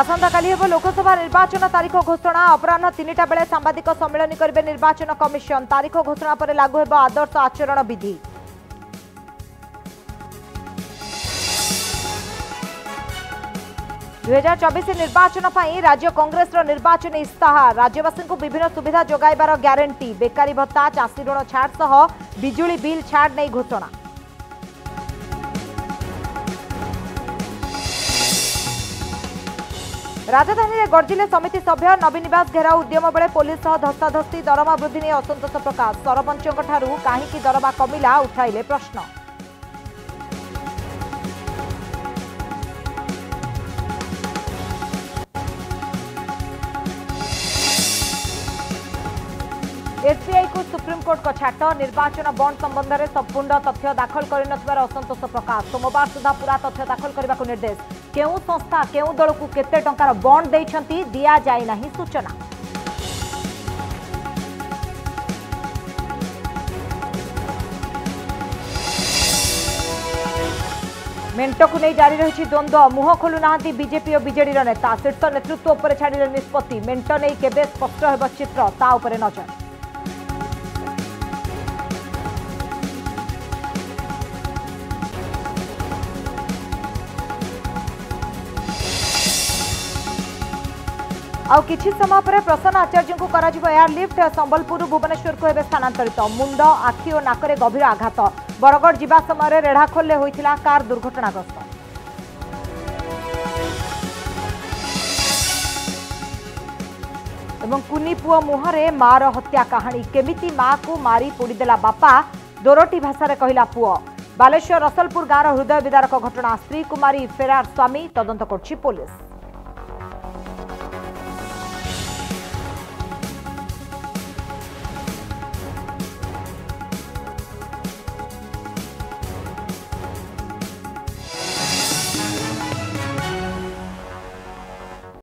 আসন্তকালি হব লোকসভা নির্বাচন তারিখ ঘোষণা অপরাহ তিনটা বেড়ে সাংবাদিক সম্মিলনী করবে নির্বাচন কমিশন তারিখ ঘোষণা পরে লাগু হব আদর্শ আচরণ বিধি দুইহাজার চবিশ নির্বাচন রাজ্য কংগ্রেসর নির্বাচনী ইস্তাহা রাজ্যবাসী বিভিন্ন সুবিধা যোগাইবার গ্যারেটি বেকারী ভত্তা চাষী ঋণ ছাড় সহ বিজুড়ি বিল ছাড় নেই ঘোষণা রাজধানীতে গর্জিলে সমিতি সভ্য নবীনিবাস ঘেরাও উদ্যম বেড়ে পুলিশ সহ ধস্তাধস্তি দরমা বৃদ্ধি নিয়ে অসন্তোষ প্রকাশ সরপঞ্চঠার কী দরমা কমিলা উঠাইলে প্রশ্ন এসবিআই কু ସୁପ୍ରିମକୋର୍ଟଙ୍କ ଛାଟ ନିର୍ବାଚନ ବଣ୍ଡ ସମ୍ବନ୍ଧରେ ସମ୍ପୂର୍ଣ୍ଣ ତଥ୍ୟ ଦାଖଲ କରିନଥିବାର ଅସନ୍ତୋଷ ପ୍ରକାଶ ସୋମବାର ସୁଦ୍ଧା ପୁରା ତଥ୍ୟ ଦାଖଲ କରିବାକୁ ନିର୍ଦ୍ଦେଶ କେଉଁ ସଂସ୍ଥା କେଉଁ ଦଳକୁ କେତେ ଟଙ୍କାର ବଣ୍ଡ ଦେଇଛନ୍ତି ଦିଆଯାଇ ନାହିଁ ସୂଚନା ମେଣ୍ଟକୁ ନେଇ ଜାରି ରହିଛି ଦ୍ୱନ୍ଦ୍ୱ ମୁହଁ ଖୋଲୁନାହାନ୍ତି ବିଜେପି ଓ ବିଜେଡିର ନେତା ଶୀର୍ଷ ନେତୃତ୍ୱ ଉପରେ ଛାଡ଼ିଲେ ନିଷ୍ପତ୍ତି ମେଣ୍ଟ ନେଇ କେବେ ସ୍ପଷ୍ଟ ହେବ ଚିତ୍ର ତା ଉପରେ ନଜର ଆଉ କିଛି ସମୟ ପରେ ପ୍ରସନ୍ନ ଆଚାର୍ଯ୍ୟଙ୍କୁ କରାଯିବ ଏୟାରଲିଫ୍ଟ ସମ୍ବଲପୁରରୁ ଭୁବନେଶ୍ୱରକୁ ଏବେ ସ୍ଥାନାନ୍ତରିତ ମୁଣ୍ଡ ଆଖି ଓ ନାକରେ ଗଭୀର ଆଘାତ ବରଗଡ଼ ଯିବା ସମୟରେ ରେଢ଼ାଖୋଲରେ ହୋଇଥିଲା କାର୍ ଦୁର୍ଘଟଣାଗ୍ରସ୍ତ ଏବଂ କୁନି ପୁଅ ମୁହଁରେ ମାଆର ହତ୍ୟା କାହାଣୀ କେମିତି ମାଆକୁ ମାରି ପୋଡ଼ିଦେଲା ବାପା ଦୋରଟି ଭାଷାରେ କହିଲା ପୁଅ ବାଲେଶ୍ୱର ରସଲପୁର ଗାଁର ହୃଦୟ ବିଦାରକ ଘଟଣା ସ୍ତ୍ରୀ କୁମାରୀ ଫେରାର ସ୍ୱାମୀ ତଦନ୍ତ କରୁଛି ପୋଲିସ